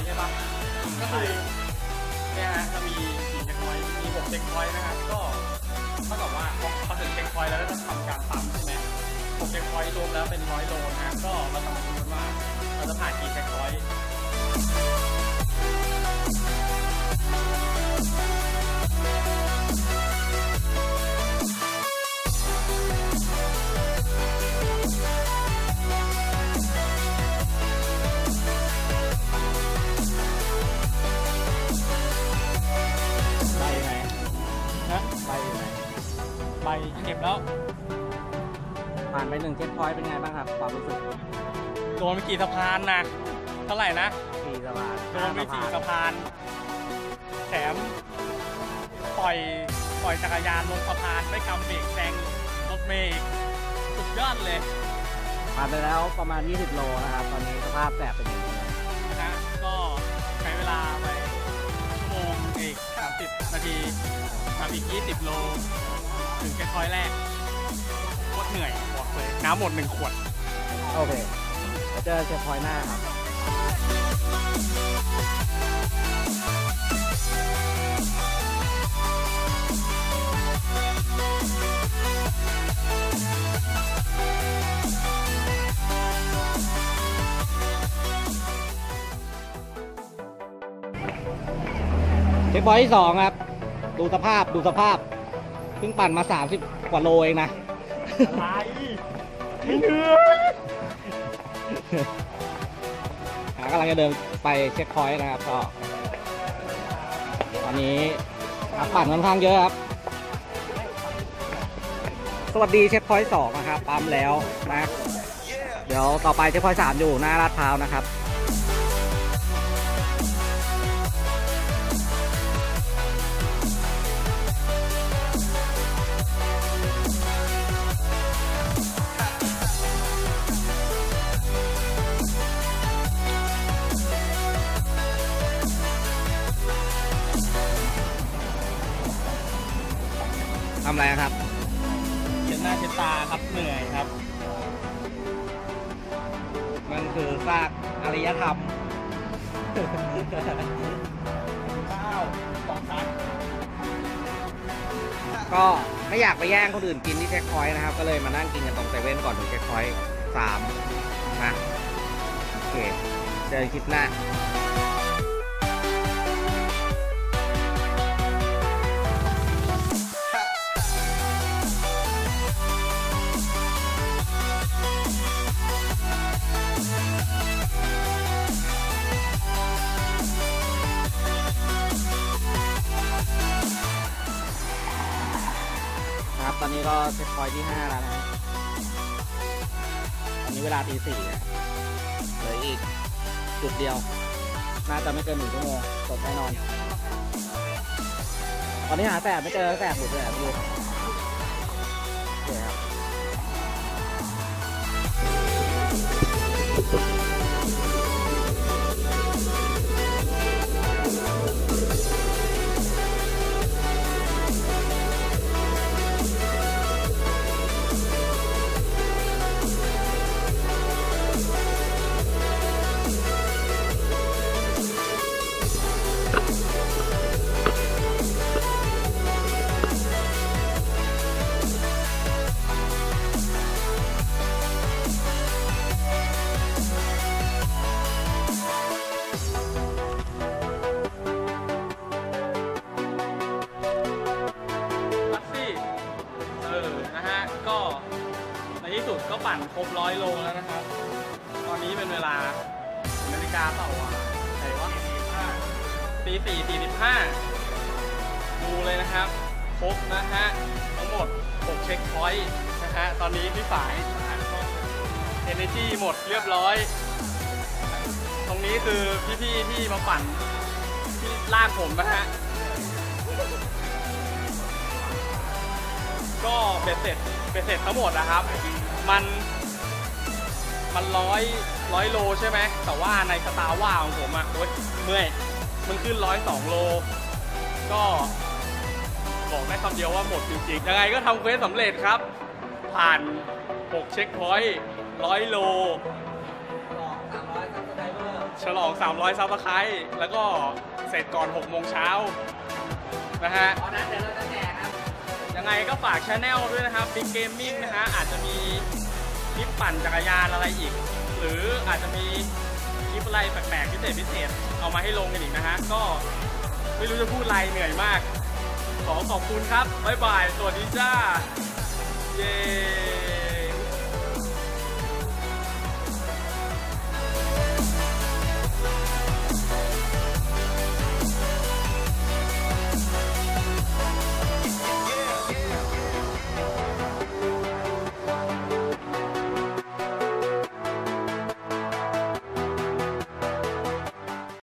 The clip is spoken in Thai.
คือเนี่ยฮะจะมีกี่ checkpoint มีหก checkpoint นะครับก็เท่ากับว่าพอถึง checkpoint แล้วก็ต้องทำการปั๊มใช่ไหมหก checkpoint รวมแล้วเป็นร้อยโลนะก็เราต้องมาดูกันว่าเราจะผ่านกี่ checkpoint ไปหนึ่งเช็คพอยต์เป็นไงบ้างครับความรู้สึกโดนไปกี่สะพานนะเท่าไหร่นะสี่สะพานโดนไปห้าสี่สะสะพานพาน แถมปล่อยปล่อยจักรยานลงสะพานไม่กำเบรกแซงรถเมย์อีกสุดยอดเลยผ่านไปแล้วประมาณ 20 โลนะครับ ตอนนี้สภาพแสบเป็นอย่างนี้นะฮะก็ใช้เวลาไปชั่วโมงอีก30 นาทีทำอีก 20 โล ถึงแค่คอยแรกโคตร เหนื่อยบอกเลยน้ำหมดหนึ่งขวด โอเคแล้วเจอเช็คพอยต์หน้าครับ checkpoint ที่สองครับ ดูสภาพดูสภาพเพิ่งปั่นมา 30 กว่าโลเองนะ อะไรไม่เหนื่อยอ่ากำลังจะเดินไป checkpoint นะครับก็ตอนนี้นักปั่นค่อนข้างเยอะครับ สวัสดี checkpoint สองนะครับ ปั๊มแล้วนะเดี๋ยวต่อไป checkpoint สามอยู่หน้าลาดพร้าวนะครับทำอะไรครับเช็ดหน้าเช็ดตาครับเหนื่อยครับ มันคือซากอารยธรรมข้าวสองชั้นก็ไม่อยากไปแย่งคนอื่นกินที่ checkpoint นะครับ ก็เลยมานั่งกินกันตรงเซเว่นก่อนถึง checkpoint สามนะโอเคเจอกันคลิปหน้า นี้ก็เช็คพอยต์ที่5แล้วนะครับตอนนี้เวลาตีสี่เหลืออีกจุดเดียว น่าจะไม่เกินหนึ่งชั่วโมงจบแน่นอน ตอนนี้หาแสบไม่เจอแสบหลุดเลยอะพี่โอเคครับ ก็ในที่สุดก็ปั่นครบร้อยโลแล้วนะครับ ตอนนี้เป็นเวลานาฬิกาเปล่าวะไหนวะตีสี่สี่สิบห้าดูเลยนะครับ ครบนะฮะ ทั้งหมด 6 เช็คพอยต์นะฮะ ตอนนี้พี่ฝายเอเนจีหมดเรียบร้อย ตรงนี้คือพี่ๆที่มาปั่นที่ลากผมนะฮะ ก็เบ็ดเสร็จเบ็ดเสร็จทั้งหมดนะครับ มันมันร้อยร้อยโลใช่ไหมแต่ว่าในสตาร์ว่าของผมอะโอ๊ยเมื่อยมันขึ้นร้อยสองโล ก็บอกได้คำเดียวว่าหมดจริงๆ ยังไงก็ทำเควสสำเร็จครับ ผ่าน 6 checkpoint ร้อยโล ฉลอง 300 subscribe แล้วก็เสร็จก่อน 6 โมงเช้านะฮะ ยังไงก็ฝาก channel ด้วยนะครับ Fix Gaming นะฮะอาจจะมีคลิปปั่นจักรยานอะไรอีก หรืออาจจะมีคลิปอะไรแปลกๆพิเศษพิเศษเอามาให้ลงกันอีกนะฮะก็ไม่รู้จะพูดอะไรเหนื่อยมาก ขอขอบคุณครับ บ๊ายบาย สวัสดีจ้า